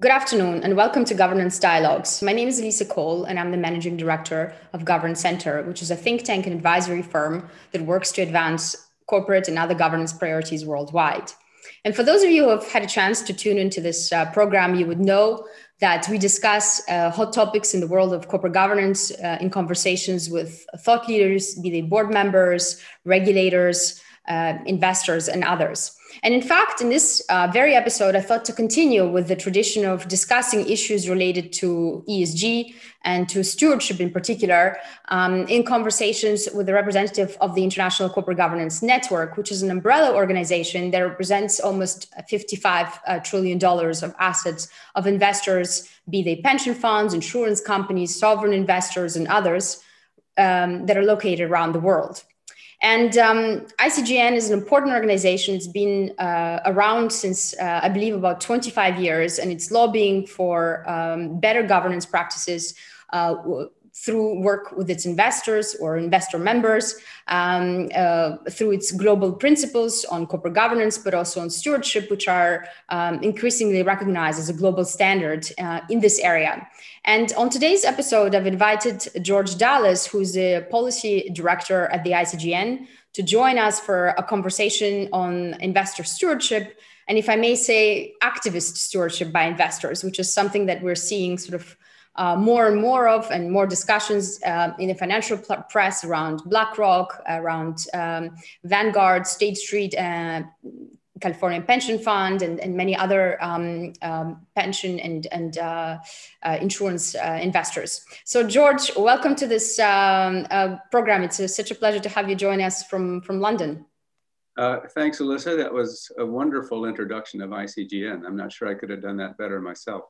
Good afternoon and welcome to Governance Dialogues. My name is Alissa Kole and I'm the Managing Director of Governance Center, which is a think tank and advisory firm that works to advance corporate and other governance priorities worldwide. And for those of you who have had a chance to tune into this uh, program, you would know that we discuss uh, hot topics in the world of corporate governance uh, in conversations with thought leaders, be they board members, regulators, uh, investors, and others. And in fact, in this uh, very episode, I thought to continue with the tradition of discussing issues related to ESG and to stewardship in particular um, in conversations with the representative of the International Corporate Governance Network, which is an umbrella organization that represents almost 55 uh, trillion dollars of assets of investors, be they pension funds, insurance companies, sovereign investors, and others um, that are located around the world. And um, ICGN is an important organization. It's been uh, around since, uh, I believe, about 25 years, and it's lobbying for um, better governance practices. Uh, through work with its investors or investor members, um, uh, through its global principles on corporate governance, but also on stewardship, which are um, increasingly recognized as a global standard uh, in this area. And on today's episode, I've invited George Dallas, who's the policy director at the ICGN, to join us for a conversation on investor stewardship. And if I may say, activist stewardship by investors, which is something that we're seeing sort of uh, more and more of, and more discussions uh, in the financial press around BlackRock, around um, Vanguard, State Street, uh, California Pension Fund, and, and many other um, um, pension and, and uh, uh, insurance uh, investors. So, George, welcome to this um, program. It's such a pleasure to have you join us from, from London. thanks, Alissa. That was a wonderful introduction of ICGN. I'm not sure I could have done that better myself.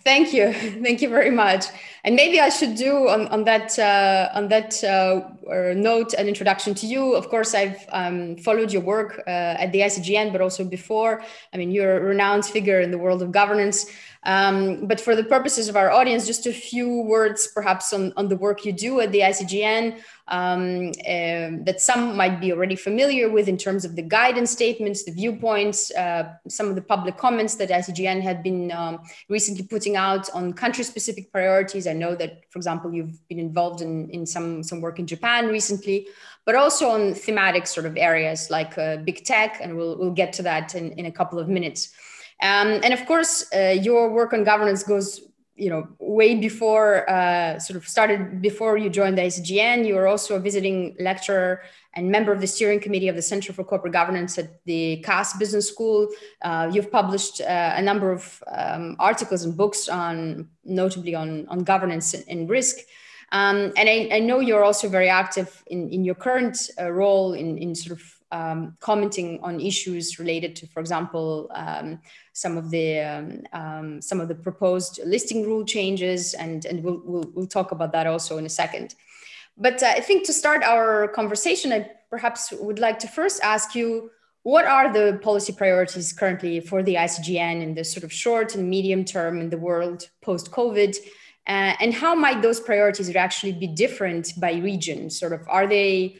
Thank you, thank you very much. And maybe I should do on, on that uh, on that uh, note an introduction to you. Of course, I've um, followed your work uh, at the ICGN, but also before. I mean, you're a renowned figure in the world of governance. Um, but for the purposes of our audience, just a few words perhaps on, on the work you do at the ICGN um, uh, that some might be already familiar with in terms of the guidance statements, the viewpoints, uh, some of the public comments that ICGN had been um, recently putting out on country specific priorities. I know that, for example, you've been involved in, in some, some work in Japan recently, but also on thematic sort of areas like uh, big tech, and we'll, we'll get to that in, in a couple of minutes. Um, and of course, uh, your work on governance goes, you know, way before uh, sort of started before you joined the ICGN. You were also a visiting lecturer and member of the steering committee of the Center for Corporate Governance at the Cass Business School. Uh, you've published uh, a number of um, articles and books on, notably on, on governance and risk. Um, and I, I, know you're also very active in, in your current uh, role in, in sort of um, commenting on issues related to, for example, um, some of the um, um, some of the proposed listing rule changes, and and we'll, we'll, we'll talk about that also in a second. But I think to start our conversation, I perhaps would like to first ask you. What are the policy priorities currently for the ICGN in the sort of short and medium term in the world post COVID? Uh, and how might those priorities actually be different by region? Sort of, are they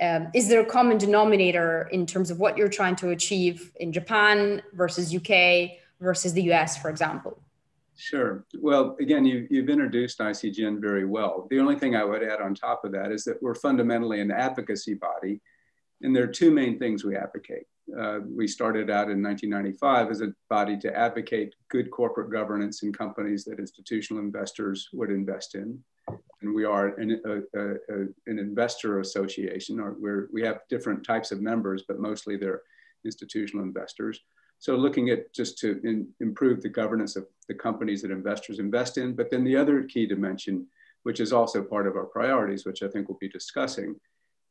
um, is there a common denominator in terms of what you're trying to achieve in Japan versus UK versus the US, for example? Sure. Well, again, you, have introduced ICGN very well. The only thing I would add on top of that is that we're fundamentally an advocacy body, and there are two main things we advocate. Uh, we started out in 1995 as a body to advocate good corporate governance in companies that institutional investors would invest in and we are an, a, a, an investor association, or we're, we have different types of members, but mostly they're institutional investors. So looking at just to in, improve the governance of the companies that investors invest in. But then the other key dimension, which is also part of our priorities, which I think we'll be discussing,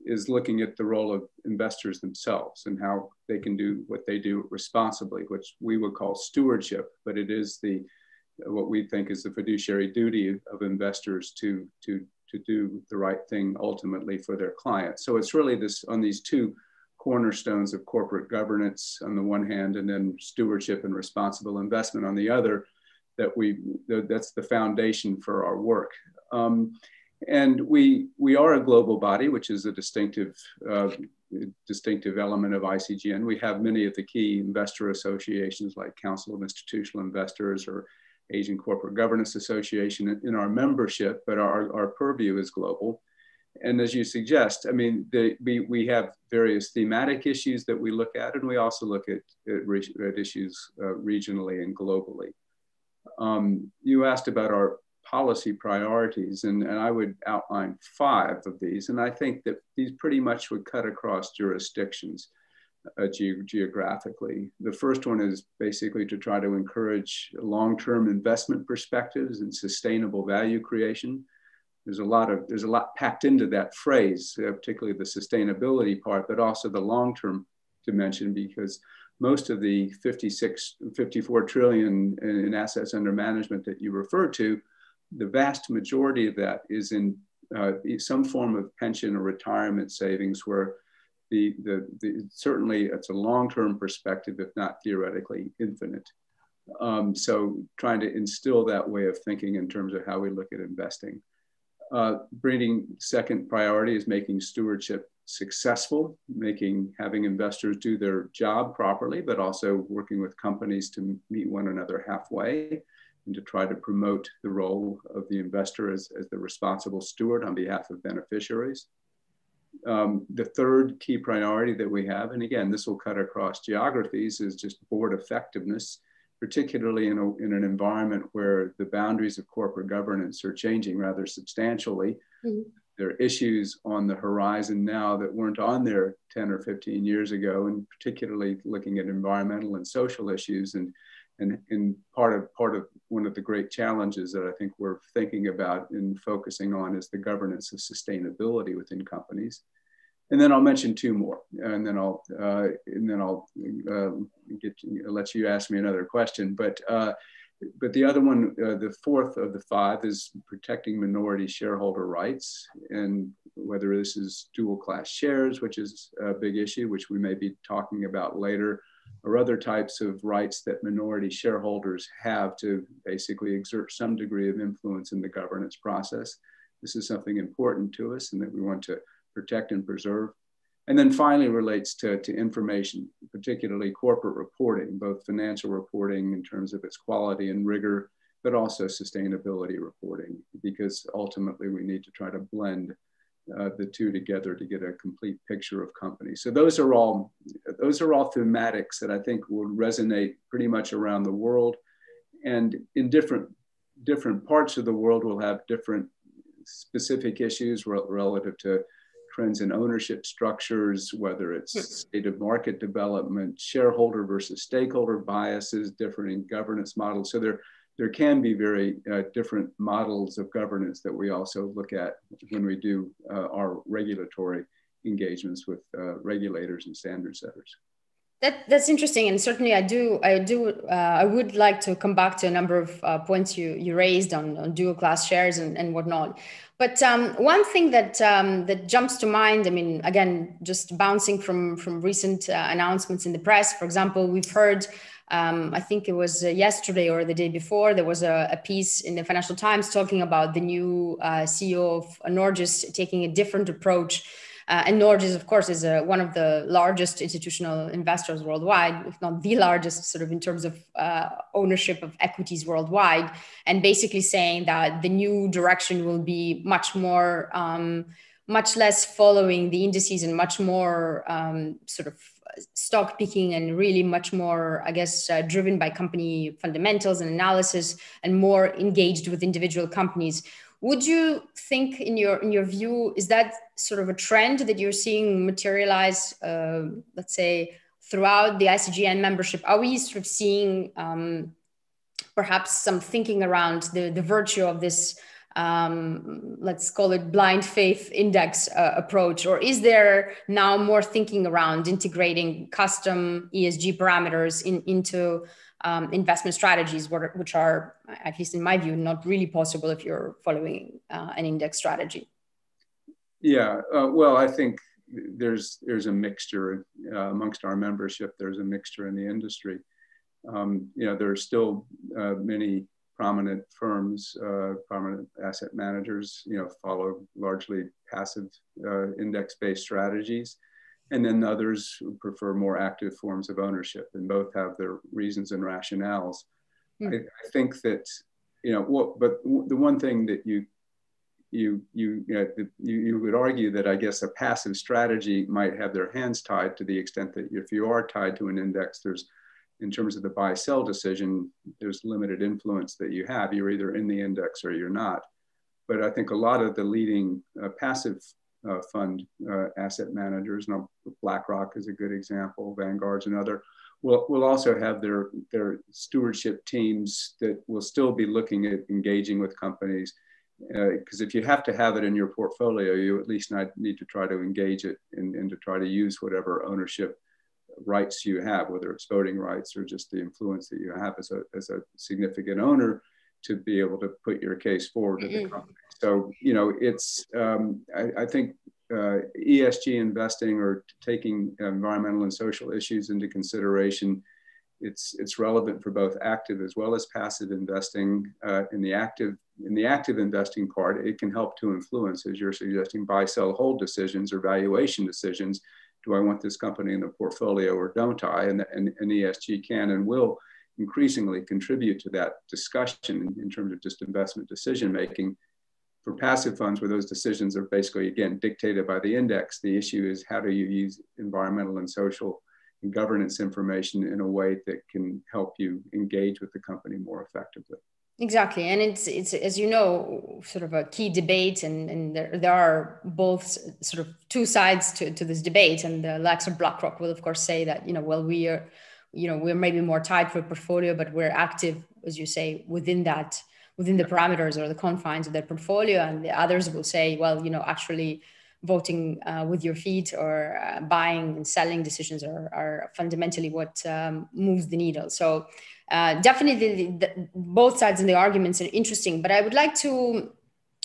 is looking at the role of investors themselves and how they can do what they do responsibly, which we would call stewardship, but it is the what we think is the fiduciary duty of investors to, to, to do the right thing ultimately for their clients. So it's really this on these two cornerstones of corporate governance on the one hand, and then stewardship and responsible investment on the other, that we that's the foundation for our work. Um, and we we are a global body, which is a distinctive uh, distinctive element of ICGN. We have many of the key investor associations like Council of Institutional Investors or Asian Corporate Governance Association in our membership, but our, our purview is global. And as you suggest, I mean, the, we, we have various thematic issues that we look at, and we also look at, at, at issues uh, regionally and globally. Um, you asked about our policy priorities, and, and I would outline five of these. And I think that these pretty much would cut across jurisdictions uh, ge geographically. The first one is basically to try to encourage long-term investment perspectives and sustainable value creation. There's a lot of there's a lot packed into that phrase, uh, particularly the sustainability part, but also the long-term dimension because most of the 56, 54 trillion in assets under management that you refer to the vast majority of that is in uh, some form of pension or retirement savings where the, the, the certainly it's a long-term perspective, if not theoretically infinite. Um, so trying to instill that way of thinking in terms of how we look at investing. Uh, bringing second priority is making stewardship successful, making having investors do their job properly, but also working with companies to meet one another halfway and to try to promote the role of the investor as, as the responsible steward on behalf of beneficiaries. Um, the third key priority that we have, and again, this will cut across geographies, is just board effectiveness, particularly in, a, in an environment where the boundaries of corporate governance are changing rather substantially. Mm-hmm. There are issues on the horizon now that weren't on there 10 or 15 years ago, and particularly looking at environmental and social issues. And and, part of part of one of the great challenges that I think we're thinking about and focusing on is the governance of sustainability within companies. And then I'll mention two more, and then I'll uh, and then I'll uh, get let you ask me another question. But uh, but the other one, uh, the fourth of the five, is protecting minority shareholder rights, and whether this is dual class shares, which is a big issue, which we may be talking about later, or other types of rights that minority shareholders have to basically exert some degree of influence in the governance process. This is something important to us and that we want to protect and preserve. And then finally relates to, to information, particularly corporate reporting, both financial reporting in terms of its quality and rigor, but also sustainability reporting, because ultimately we need to try to blend uh, the two together to get a complete picture of companies. So those are all those are all thematics that I think will resonate pretty much around the world, and in different different parts of the world will have different specific issues re- relative to trends in ownership structures, whether it's hmm. state of market development, shareholder versus stakeholder biases, different governance models. So there there can be very uh, different models of governance that we also look at when we do uh, our regulatory engagements with uh, regulators and standard setters. That, that's interesting, and certainly I do. I do. Uh, I would like to come back to a number of uh, points you you raised on, on dual class shares and, and whatnot. But um, one thing that um, that jumps to mind, I mean, again, just bouncing from from recent uh, announcements in the press. For example, we've heard um, I think it was uh, yesterday or the day before, there was a, a, piece in the Financial Times talking about the new uh, CEO of Norges taking a different approach. Uh, and Norges, of course, is one of the largest institutional investors worldwide, if not the largest, sort of in terms of uh, ownership of equities worldwide. And basically saying that the new direction will be much more. Um, much less following the indices and much more um, sort of stock picking and really much more, I guess, uh, driven by company fundamentals and analysis and more engaged with individual companies. Would you think, in your in your view, is that sort of a trend that you're seeing materialize, uh, let's say, throughout the ICGN membership? Are we sort of seeing um, perhaps some thinking around the, the virtue of this um, let's call it blind faith index uh, approach or is there now more thinking around integrating custom esg parameters in, into um, investment strategies which are at least in my view not really possible if you're following uh, an index strategy? Yeah uh, well i think there's there's a mixture uh, amongst our membership there's a mixture in the industry. Um, you know there are still uh, many prominent firms, uh, prominent asset managers, you know, follow largely passive uh, index-based strategies. and then others prefer more active forms of ownership, and both have their reasons and rationales. Mm. I, I, think that you know what, but the one thing that you you you, you, know, you you would argue that I guess a passive strategy might have their hands tied to the extent that if you are tied to an index, there's in terms of the buy sell decision, there's limited influence that you have. You're either in the index or you're not. But I think a lot of the leading uh, passive uh, fund uh, asset managers, and BlackRock is a good example, Vanguard's another, will, will also have their, their stewardship teams that will still be looking at engaging with companies. Because uh, if you have to have it in your portfolio, you at least need to try to engage it and, and to try to use whatever ownership rights you have, whether it's voting rights or just the influence that you have as a, as a significant owner to be able to put your case forward to the mm-hmm. company. So, you know, it's, um, I, I, think uh, ESG investing or taking environmental and social issues into consideration, it's, it's relevant for both active as well as passive investing. Uh, in the active in the active investing part, it can help to influence, as you're suggesting, buy, sell, hold decisions or valuation decisions do I want this company in the portfolio or don't I? And, and, and ESG can and will increasingly contribute to that discussion in, in terms of just investment decision making. For passive funds, where those decisions are basically, again, dictated by the index, the issue is how do you use environmental and social and governance information in a way that can help you engage with the company more effectively. Exactly, and it's it's as you know, sort of a key debate, and and there, there are both sort of two sides to, to this debate. And the likes of BlackRock will of course say that you know, well, we are, you know, we're maybe more tied for a portfolio, but we're active, as you say, within that within the parameters or the confines of their portfolio. And the others will say, well, you know, actually voting uh, with your feet or uh, buying and selling decisions are, are fundamentally what um, moves the needle. So uh, definitely the, the, both sides in the arguments are interesting but i would like to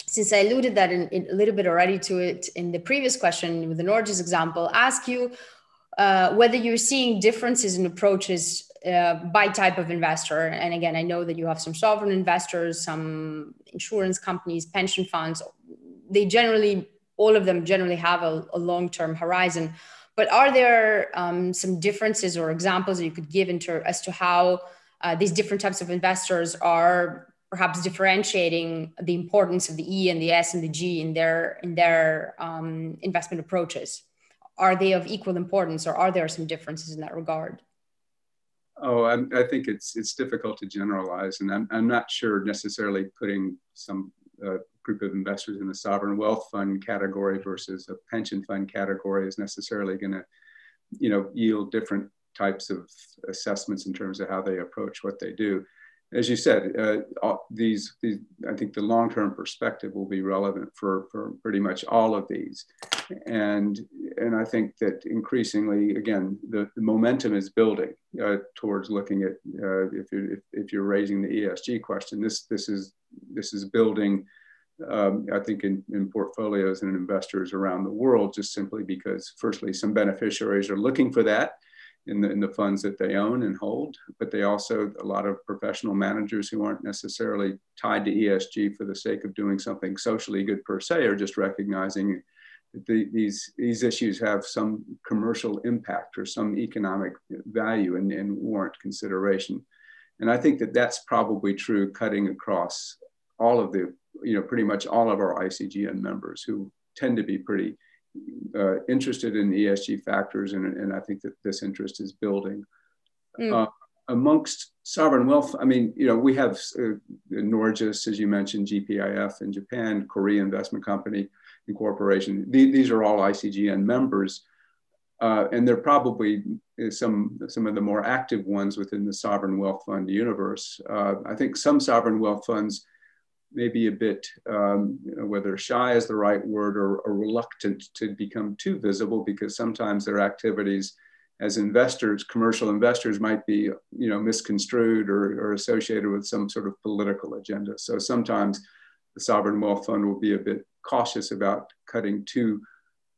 since i alluded that in, in, a little bit already to it in the previous question with the norges example ask you uh, whether you're seeing differences in approaches uh, by type of investor. And again i know that you have some sovereign investors some insurance companies pension funds. They generally all of them generally have a, a long-term horizon. But are there um, some differences or examples that you could give as to how uh, these different types of investors are perhaps differentiating the importance of the E and the S and the G in their in their um, investment approaches. Are they of equal importance, or are there some differences in that regard? Oh, I, I think it's it's difficult to generalize, and I'm, I'm not sure necessarily putting some uh, group of investors in the sovereign wealth fund category versus a pension fund category is necessarily going to, you know, yield different types of assessments in terms of how they approach what they do. As you said, uh, these, these, I think the long-term perspective will be relevant for, for pretty much all of these. And, and I think that increasingly, again, the, the momentum is building uh, towards looking at, uh, if, you're, if, if, you're raising the ESG question, this, this, is, this is building um, I think in, in, portfolios and investors around the world, just simply because, firstly, some beneficiaries are looking for that in the, in the funds that they own and hold, but they also, a lot of professional managers who aren't necessarily tied to ESG for the sake of doing something socially good per se are just recognizing that the, these, these issues have some commercial impact or some economic value and, and warrant consideration. And I think that that's probably true cutting across all of the, you know, pretty much all of our ICGN members who tend to be pretty uh, interested in ESG factors, and, and I think that this interest is building. Mm. Uh, amongst sovereign wealth, I mean, you know, we have uh, Norges, as you mentioned, GPIF in Japan, Korea Investment Company Incorporation. These, these are all ICGN members. Uh, and they're probably uh, some, some of the more active ones within the sovereign wealth fund universe. Uh, I think some sovereign wealth funds maybe a bit, um, you know, whether shy is the right word or, or, reluctant to become too visible because sometimes their activities as investors, commercial investors might be, you know, misconstrued or, or associated with some sort of political agenda. So sometimes the sovereign wealth fund will be a bit cautious about cutting too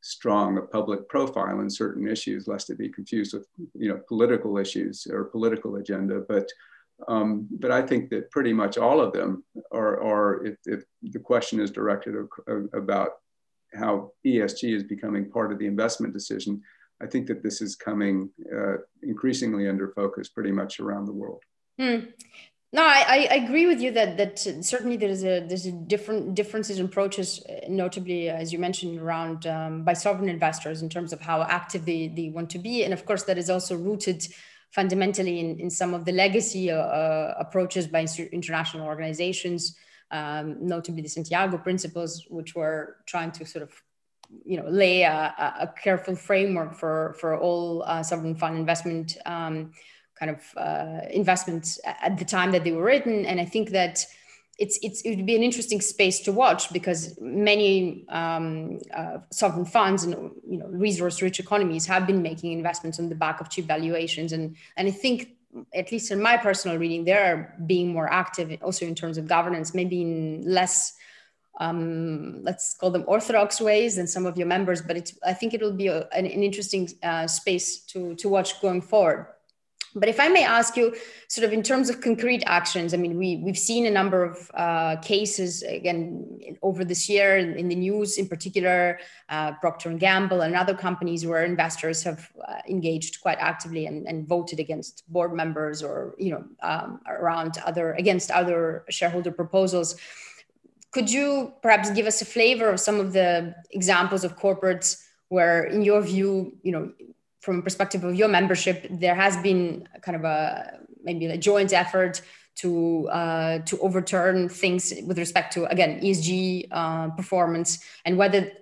strong a public profile in certain issues, lest it be confused with, you know, political issues or political agenda. But um, but I think that pretty much all of them are, are if, if the question is directed about how ESG is becoming part of the investment decision, I think that this is coming uh, increasingly under focus pretty much around the world. Hmm. No, I, I agree with you that that certainly there's a there's a different differences in approaches, notably as you mentioned around um, by sovereign investors in terms of how active they, they want to be, and of course that is also rooted fundamentally in, in some of the legacy uh, approaches by international organizations, um, notably the Santiago Principles, which were trying to sort of you know lay a, a careful framework for for all uh, sovereign fund investment um, kind of uh, investments at the time that they were written. And I think that it's, it's, it would be an interesting space to watch because many um, uh, sovereign funds and you know resource-rich economies have been making investments on the back of cheap valuations, and and I think at least in my personal reading, they're being more active also in terms of governance, maybe in less um, let's call them orthodox ways than some of your members, but it's I think it will be a, an, an, interesting uh, space to to watch going forward. But if I may ask you, sort of in terms of concrete actions, I mean, we, we've seen a number of uh, cases, again, over this year in, in the news, in particular, uh, Procter & Gamble and other companies where investors have uh, engaged quite actively and, and, voted against board members or, you know, um, around other, against other shareholder proposals. Could you perhaps give us a flavor of some of the examples of corporates where, in your view, you know, from a perspective of your membership, there has been kind of a maybe a joint effort to uh, to overturn things with respect to again ESG uh, performance and whether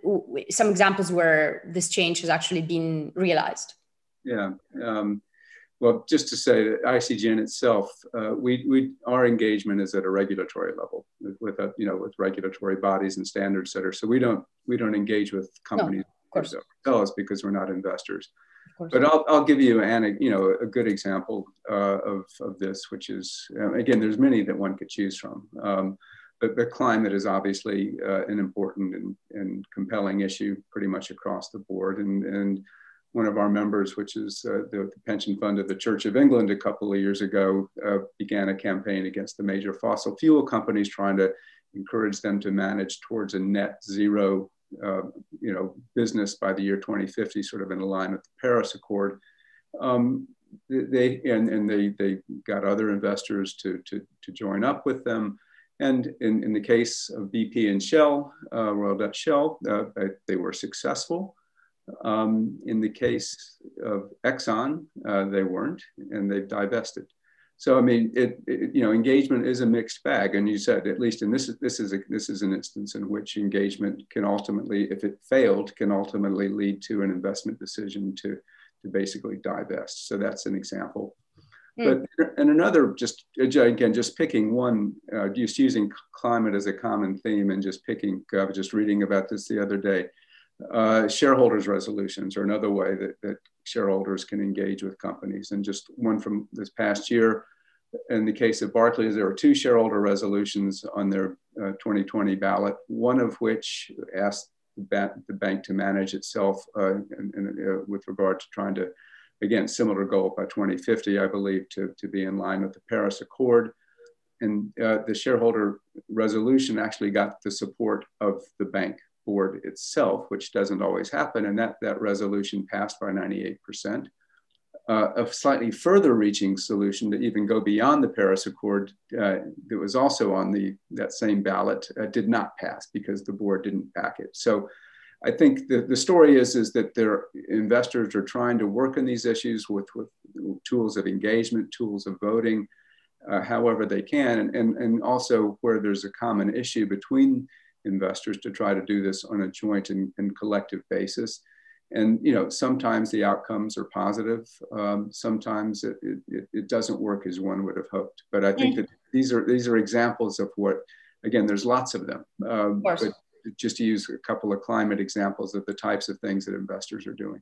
some examples where this change has actually been realized. Yeah. Um, well, just to say that ICGN itself, uh, we, we our engagement is at a regulatory level with, with a, you know with regulatory bodies and standards setters. So we don't we don't engage with companies no, themselves because we're not investors but I'll, I'll give you an, you know, a good example uh, of, of this, which is, uh, again, there's many that one could choose from. Um, but, but climate is obviously uh, an important and, and compelling issue pretty much across the board. And, and one of our members, which is uh, the, the, pension fund of the Church of England a couple of years ago, uh, began a campaign against the major fossil fuel companies trying to encourage them to manage towards a net zero uh, you know, business by the year 2050, sort of in line with the Paris Accord. Um, they and, and they they got other investors to to, to join up with them. And in, in the case of BP and Shell, uh, Royal Dutch Shell, uh, they were successful. Um, in the case of Exxon, uh, they weren't, and they've divested. So I mean, it, it, you know engagement is a mixed bag, and you said at least in this is this is a, this is an instance in which engagement can ultimately, if it failed, can ultimately lead to an investment decision to to basically divest. So that's an example. Mm. But and another, just again, just picking one, uh, just using climate as a common theme, and just picking. I was just reading about this the other day. Uh, shareholders resolutions are another way that, that shareholders can engage with companies. And just one from this past year, in the case of Barclays, there were two shareholder resolutions on their uh, 2020 ballot, one of which asked the, ba the bank to manage itself uh, in, in, uh, with regard to trying to, again, similar goal by 2050, I believe, to, to be in line with the Paris Accord. And uh, the shareholder resolution actually got the support of the bank board itself, which doesn't always happen. And that, that resolution passed by 98%. Uh, a slightly further reaching solution to even go beyond the Paris Accord uh, that was also on the, that same ballot uh, did not pass because the board didn't back it. So I think the, the story is, is that their investors are trying to work on these issues with, with tools of engagement, tools of voting, uh, however they can, and, and, and also where there's a common issue between investors to try to do this on a joint and, and collective basis. And you know, sometimes the outcomes are positive. Um, sometimes it, it, it, doesn't work as one would have hoped. But I think mm. that these are these are examples of what, again, there's lots of them. Um, of but just to use a couple of climate examples of the types of things that investors are doing.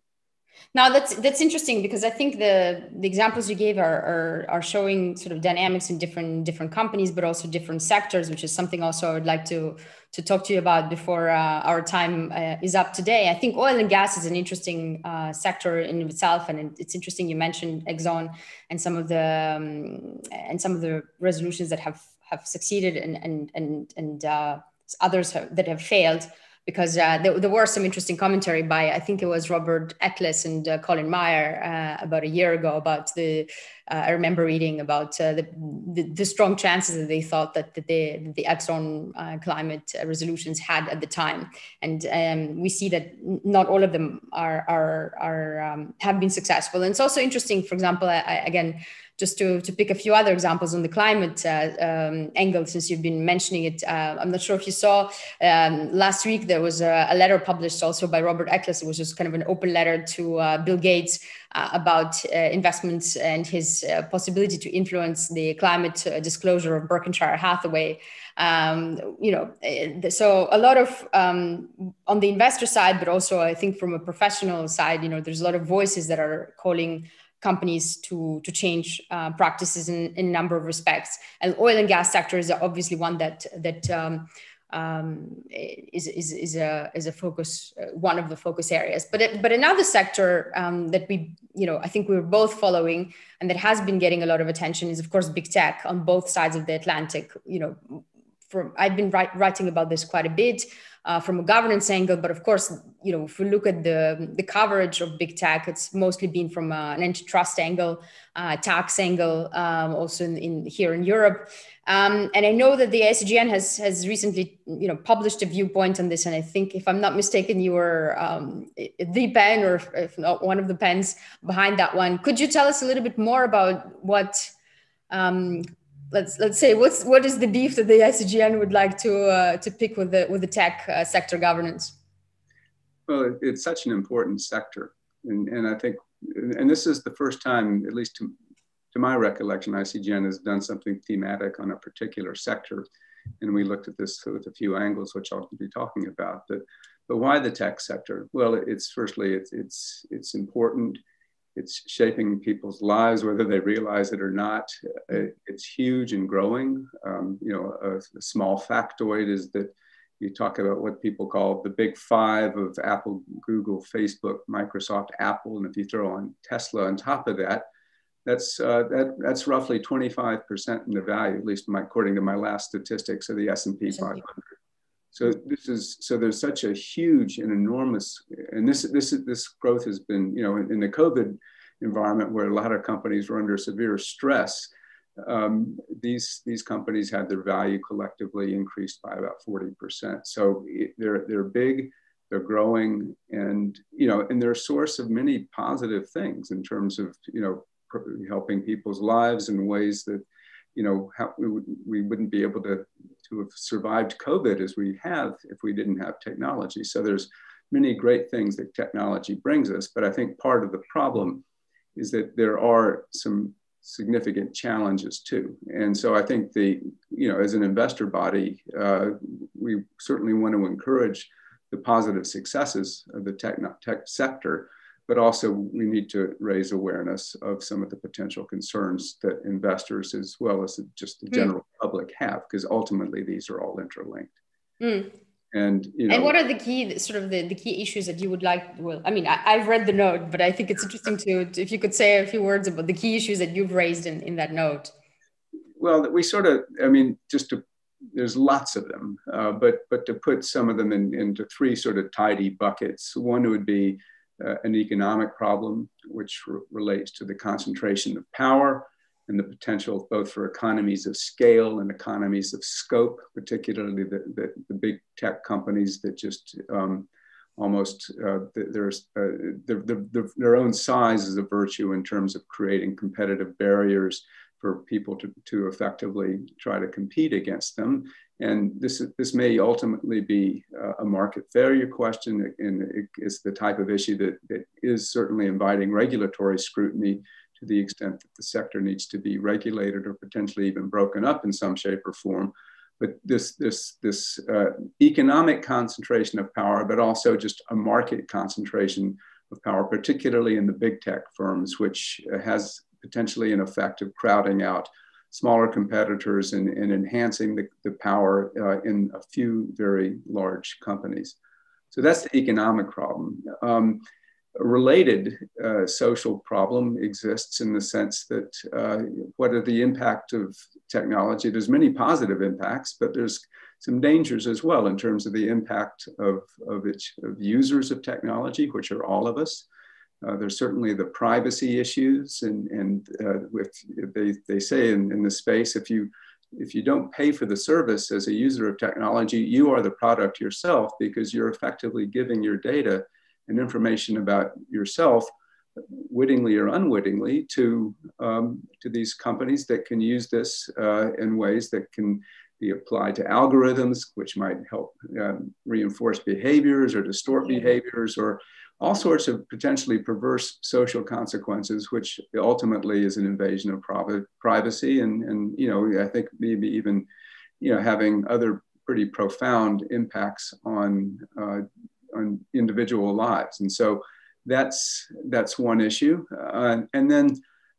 Now that's that's interesting because I think the the examples you gave are, are are showing sort of dynamics in different different companies, but also different sectors, which is something also I would like to to talk to you about before uh, our time uh, is up today. I think oil and gas is an interesting uh, sector in itself, and it's interesting you mentioned Exxon and some of the um, and some of the resolutions that have have succeeded and and and and uh, others have, that have failed. Because uh, there, there, was some interesting commentary by I think it was Robert Eccles and uh, Colin Mayer uh, about a year ago about the uh, I remember reading about uh, the, the, the strong chances that they thought that, that the the Exxon uh, climate resolutions had at the time, and um, we see that not all of them are are are um, have been successful. And it's also interesting, for example, I, I, again just to, to pick a few other examples on the climate uh, um, angle, since you've been mentioning it, uh, I'm not sure if you saw um, last week there was a, a, letter published also by Robert Eccles. It was kind of an open letter to uh, Bill Gates uh, about uh, investments and his uh, possibility to influence the climate disclosure of Berkshire Hathaway. Um, you know, so a lot of um, on the investor side, but also I think from a professional side, you know, there's a lot of voices that are calling companies to to change uh, practices in, in a number of respects. And oil and gas sector is obviously one that that um, um, is, is, is a is a focus uh, one of the focus areas. But it, but another sector um, that we you know I think we are both following and that has been getting a lot of attention is of course big tech on both sides of the Atlantic. You know, from I've been write, writing about this quite a bit uh, from a governance angle. But of course, you know, if we look at the, the coverage of big tech, it's mostly been from uh, an antitrust angle, uh, tax angle, um, also in, in, here in Europe. Um, and I know that the ICGN has has recently, you know, published a viewpoint on this. And I think, if I'm not mistaken, you were um, the pen, or if not one of the pens behind that one. Could you tell us a little bit more about what um, let's let's say what's what is the beef that the ICGN would like to uh, to pick with the with the tech uh, sector governance? Well, it's such an important sector, and and I think, and this is the first time, at least to to my recollection, ICGN has done something thematic on a particular sector, and we looked at this with a few angles, which I'll be talking about. But but why the tech sector? Well, it's firstly it's it's it's important it's shaping people's lives, whether they realize it or not. Uh, it's huge and growing. Um, you know, a, a, small factoid is that you talk about what people call the big five of Apple, Google, Facebook, Microsoft, Apple, and if you throw on Tesla on top of that, that's uh, that, that's roughly 25% in the value, at least my, according to my last statistics of the S&P 500. So this is so there's such a huge and enormous, and this this this growth has been you know in, in the COVID environment where a lot of companies were under severe stress. Um, these these companies had their value collectively increased by about 40%. So they're they're big, they're growing, and you know, and they're a source of many positive things in terms of you know helping people's lives in ways that you know how we, we wouldn't be able to to have survived COVID as we have if we didn't have technology. So there's many great things that technology brings us, but I think part of the problem is that there are some significant challenges too. And so I think the, you know, as an investor body, uh, we certainly want to encourage the positive successes of the tech, tech sector, but also we need to raise awareness of some of the potential concerns that investors as well as just the hmm. general mm. public have because ultimately these are all interlinked mm. and you know, and what are the key sort of the, the key issues that you would like well i mean I, have read the note but i think it's interesting to if you could say a few words about the key issues that you've raised in, in that note well we sort of i mean just to there's lots of them uh, but but to put some of them in, into three sort of tidy buckets one would be uh, an economic problem, which re- relates to the concentration of power and the potential both for economies of scale and economies of scope, particularly the, the, the big tech companies that just um, almost uh, there's uh, the, the, their own size is a virtue in terms of creating competitive barriers for people to, to effectively try to compete against them. And this, this may ultimately be a market failure question, and it's the type of issue that, that is certainly inviting regulatory scrutiny to the extent that the sector needs to be regulated or potentially even broken up in some shape or form. But this, this, this uh, economic concentration of power, but also just a market concentration of power, particularly in the big tech firms, which has potentially an effect of crowding out smaller competitors and, and enhancing the, the power uh, in a few very large companies. So that's the economic problem. Um, related uh, social problem exists in the sense that uh, what are the impact of technology? There's many positive impacts, but there's some dangers as well in terms of the impact of, of, its, of users of technology, which are all of us. Uh, there's certainly the privacy issues, and, and uh, with, they, they say in, in the space, if you if you don't pay for the service as a user of technology, you are the product yourself because you're effectively giving your data and information about yourself, wittingly or unwittingly, to, um, to these companies that can use this uh, in ways that can be applied to algorithms, which might help um, reinforce behaviors or distort behaviors or all sorts of potentially perverse social consequences, which ultimately is an invasion of privacy. And, and, you know, I think maybe even, you know, having other pretty profound impacts on, uh, on individual lives. And so that's, that's one issue. Uh, and then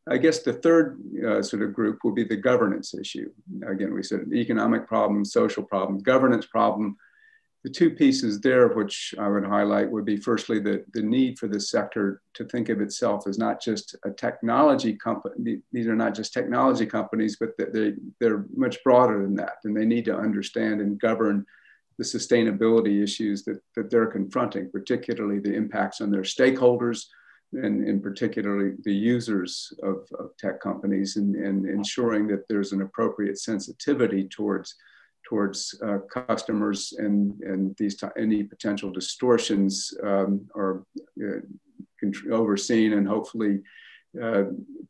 I guess the third uh, sort of group will be the governance issue. Again, we said economic problem, social problem, governance problem. The two pieces there, which I would highlight, would be firstly the, the need for the sector to think of itself as not just a technology company. These are not just technology companies, but they, they're much broader than that. And they need to understand and govern the sustainability issues that, that they're confronting, particularly the impacts on their stakeholders, and in particularly the users of, of tech companies and, and, ensuring that there's an appropriate sensitivity towards towards uh, customers and, and these any potential distortions um, are uh, overseen and hopefully uh,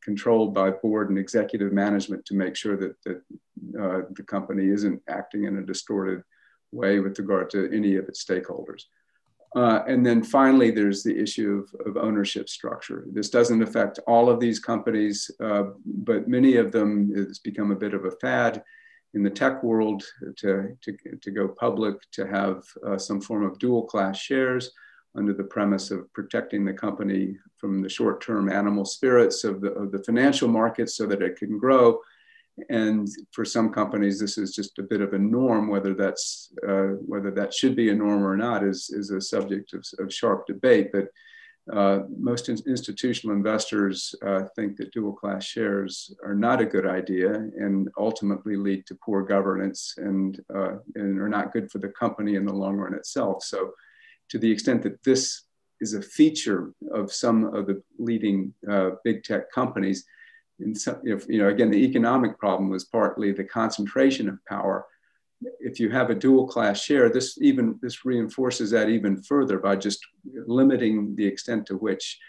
controlled by board and executive management to make sure that, that uh, the company isn't acting in a distorted way with regard to any of its stakeholders. Uh, and then finally, there's the issue of, of, ownership structure. This doesn't affect all of these companies, uh, but many of them has become a bit of a fad in the tech world to, to, to go public, to have uh, some form of dual class shares under the premise of protecting the company from the short term animal spirits of the, of the financial markets so that it can grow. And for some companies this is just a bit of a norm whether that's uh, whether that should be a norm or not is, is a subject of, of sharp debate. But uh, most in- institutional investors uh, think that dual class shares are not a good idea and ultimately lead to poor governance and, uh, and are not good for the company in the long run itself so to the extent that this is a feature of some of the leading uh, big tech companies if, you know, again, the economic problem was partly the concentration of power. If you have a dual class share, this even this reinforces that even further by just limiting the extent to which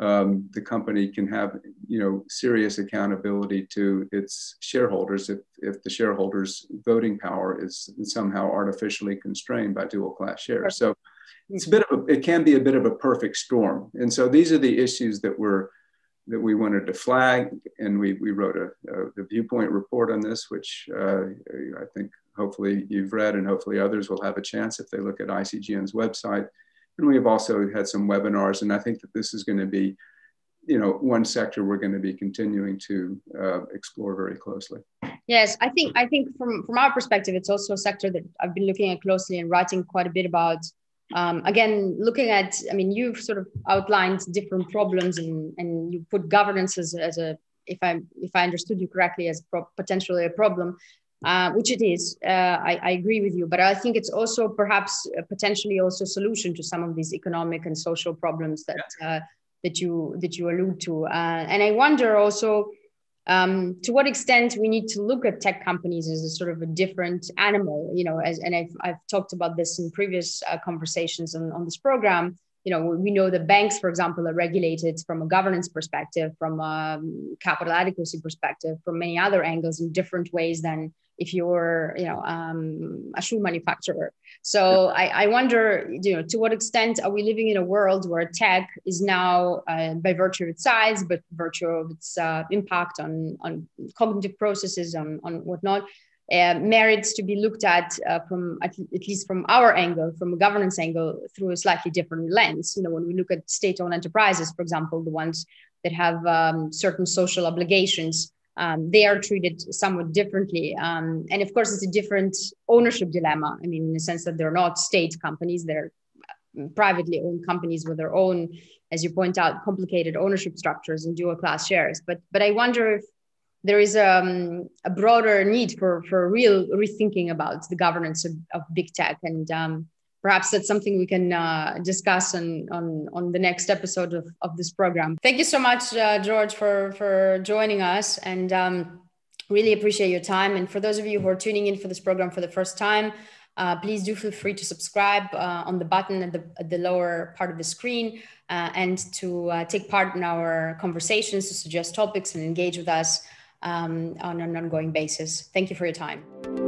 um, the company can have you know serious accountability to its shareholders if, if the shareholders voting power is somehow artificially constrained by dual class shares. So it's a bit of a, it can be a bit of a perfect storm. And so these are the issues that we're that we wanted to flag, and we, we wrote a, a, viewpoint report on this, which uh, I think hopefully you've read, and hopefully others will have a chance if they look at ICGN's website. And we have also had some webinars, and I think that this is going to be, you know, one sector we're going to be continuing to uh, explore very closely. Yes, I think I think from from our perspective, it's also a sector that I've been looking at closely and writing quite a bit about um, again, looking at, I mean, you've sort of outlined different problems and, and you put governance as, as a, if I if I understood you correctly, as pro- potentially a problem, uh, which it is. Uh, I, I, agree with you, but I think it's also perhaps potentially also a solution to some of these economic and social problems that yeah. uh, that you that you allude to. Uh, and I wonder also um, to what extent we need to look at tech companies as a sort of a different animal, you know, as, and I've, I've talked about this in previous uh, conversations on, on this program. You know, we know that banks, for example, are regulated from a governance perspective, from a capital adequacy perspective, from many other angles in different ways than if you're you know um, a shoe manufacturer so I, I, wonder you know to what extent are we living in a world where tech is now uh, by virtue of its size but virtue of its uh, impact on on cognitive processes on on whatnot uh, merits to be looked at uh, from at, at, least from our angle, from a governance angle, through a slightly different lens. You know, when we look at state-owned enterprises, for example, the ones that have um, certain social obligations, um, they are treated somewhat differently. Um, and of course, it's a different ownership dilemma. I mean, in the sense that they're not state companies, they're privately owned companies with their own, as you point out, complicated ownership structures and dual class shares. But but I wonder if there is um, a broader need for for real rethinking about the governance of, of big tech and um, perhaps that's something we can uh, discuss on, on, on the next episode of, of this program. Thank you so much, uh, George, for, for joining us and um, really appreciate your time. And for those of you who are tuning in for this program for the first time, uh, please do feel free to subscribe uh, on the button at the, at the lower part of the screen uh, and to uh, take part in our conversations, to suggest topics and engage with us um, on an ongoing basis. Thank you for your time.